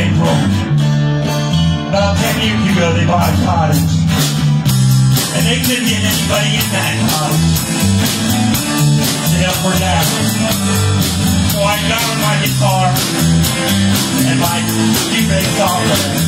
April. About 10 years ago, they bought a cottage. And they couldn't get anybody in that to help her dad. So I got on my guitar and my G-Bass software.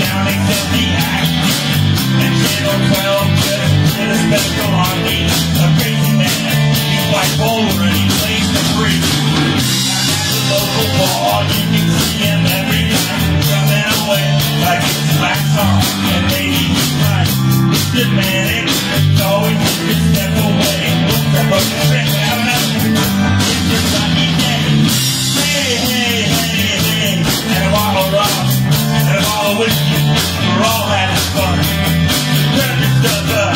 Down except the acting. And Channel 12 just did a special. A crazy man. He's bipolar and he plays for free. I'm at the local bar. You can see him every time. Coming away like it's wax on and he's right. It's good manic. It's always just a step away. The. Now enough. It's your day. Hey, hey, hey, hey. And a bottle. And a. We're all having fun. Turn this stuff up.